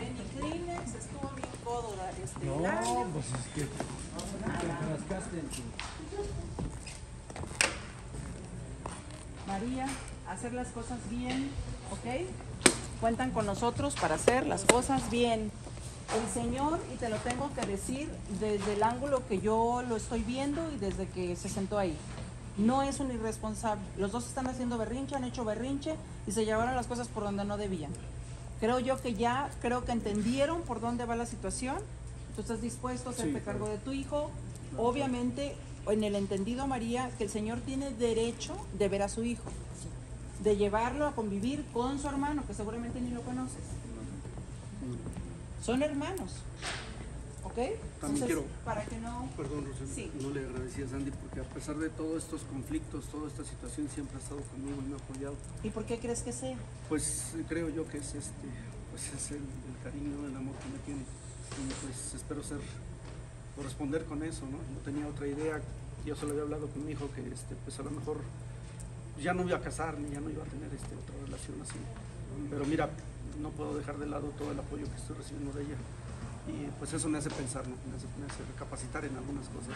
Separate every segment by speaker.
Speaker 1: regalé ni Kleenex, estuvo bien codo este
Speaker 2: No,
Speaker 1: año.
Speaker 2: pues es que te enfrascaste en tu...
Speaker 1: María, hacer las cosas bien, ¿ok? Cuentan con nosotros para hacer las cosas bien. El Señor, y te lo tengo que decir desde el ángulo que yo lo estoy viendo y desde que se sentó ahí. No es un irresponsable. Los dos están haciendo berrinche, han hecho berrinche y se llevaron las cosas por donde no debían. Creo yo que ya, creo que entendieron por dónde va la situación. Tú estás dispuesto a hacerte
Speaker 2: Sí,
Speaker 1: cargo
Speaker 2: claro.
Speaker 1: de tu hijo. Obviamente, en el entendido, María, que el Señor tiene derecho de ver a su hijo, de llevarlo a convivir con su hermano, que seguramente ni lo conoces. Son hermanos. ¿Ok? Entonces,
Speaker 3: quiero-
Speaker 1: para que no...
Speaker 3: Perdón, Rosel,
Speaker 1: Sí.
Speaker 3: no le agradecí a Sandy porque a pesar de todos estos conflictos, toda esta situación, siempre ha estado conmigo y me ha apoyado.
Speaker 1: ¿Y por qué crees que sea?
Speaker 3: Pues creo yo que es este, pues es el, el cariño, el amor que me tiene. Y pues espero ser, corresponder con eso, ¿no? No tenía otra idea. Yo solo había hablado con mi hijo que este, pues a lo mejor ya no iba a casar ni ya no iba a tener este, otra relación así. Pero mira, no puedo dejar de lado todo el apoyo que estoy recibiendo de ella. Y pues eso me hace pensar, ¿no? me, hace, me hace recapacitar en algunas cosas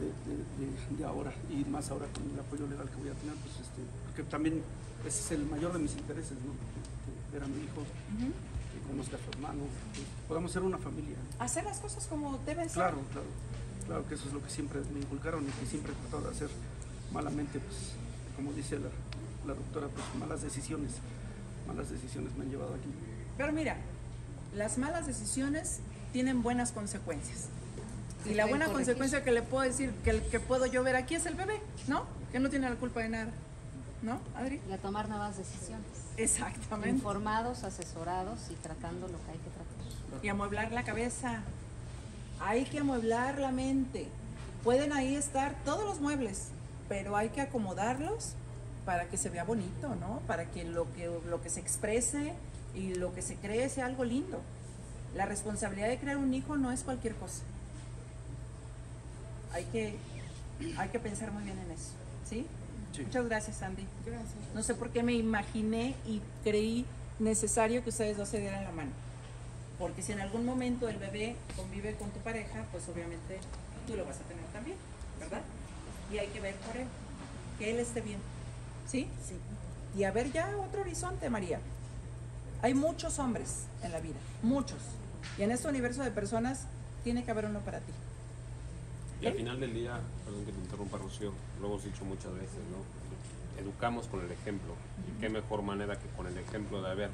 Speaker 3: de, de- de- de ahora y más ahora con el apoyo legal que voy a tener, pues este, porque también ese es el mayor de mis intereses, ¿no? Ver a mi hijo, que conozca a su hermano, que podamos ser una familia.
Speaker 1: Hacer las cosas como deben ser.
Speaker 3: Claro, claro, claro que eso es lo que siempre me inculcaron y que siempre he tratado de hacer malamente, pues como dice la, la doctora, pues malas decisiones, malas decisiones me han llevado aquí.
Speaker 1: Pero mira, las malas decisiones tienen buenas consecuencias. Y la buena
Speaker 4: corregir.
Speaker 1: consecuencia que le puedo decir, que, que puedo yo ver aquí es el bebé, ¿no? Que no tiene la culpa de nada. ¿No, Adri?
Speaker 4: Y a tomar nuevas decisiones.
Speaker 1: Exactamente.
Speaker 4: Informados, asesorados y tratando lo que hay que tratar.
Speaker 1: Y amueblar la cabeza. Hay que amueblar la mente. Pueden ahí estar todos los muebles, pero hay que acomodarlos para que se vea bonito, ¿no? Para que lo que, lo que se exprese y lo que se cree sea algo lindo. La responsabilidad de crear un hijo no es cualquier cosa. Hay que, hay que pensar muy bien en eso, ¿sí?
Speaker 3: Sí.
Speaker 1: Muchas gracias, Andy.
Speaker 5: Gracias.
Speaker 1: No sé por qué me imaginé y creí necesario que ustedes dos se dieran la mano. Porque si en algún momento el bebé convive con tu pareja, pues obviamente tú lo vas a tener también, ¿verdad? Y hay que ver por él, que él esté bien. ¿Sí?
Speaker 5: Sí.
Speaker 1: Y a ver ya otro horizonte, María. Hay muchos hombres en la vida, muchos. Y en este universo de personas tiene que haber uno para ti.
Speaker 6: Y al final del día, perdón que te interrumpa, Rocío, lo hemos dicho muchas veces, ¿no? Educamos con el ejemplo. Y qué mejor manera que con el ejemplo de haber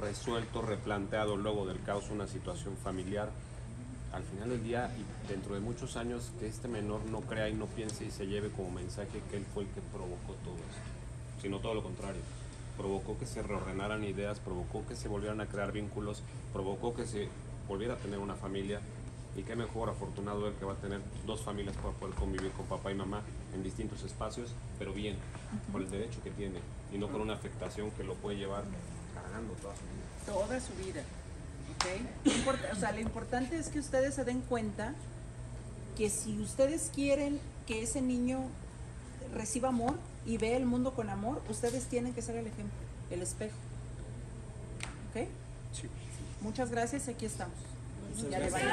Speaker 6: resuelto, replanteado luego del caos una situación familiar. Al final del día y dentro de muchos años, que este menor no crea y no piense y se lleve como mensaje que él fue el que provocó todo esto, sino todo lo contrario. Provocó que se reordenaran ideas, provocó que se volvieran a crear vínculos, provocó que se volviera a tener una familia y qué mejor afortunado él que va a tener dos familias para poder convivir con papá y mamá en distintos espacios, pero bien, con el derecho que tiene y no con una afectación que lo puede llevar cargando toda su vida.
Speaker 1: toda su vida. ¿ok? Importa- o sea, lo importante es que ustedes se den cuenta que si ustedes quieren que ese niño reciba amor y vea el mundo con amor, ustedes tienen que ser el ejemplo, el espejo. ¿Ok?
Speaker 3: Sí.
Speaker 1: Muchas gracias y aquí estamos.
Speaker 5: Muchas
Speaker 1: Ya le
Speaker 5: gracias.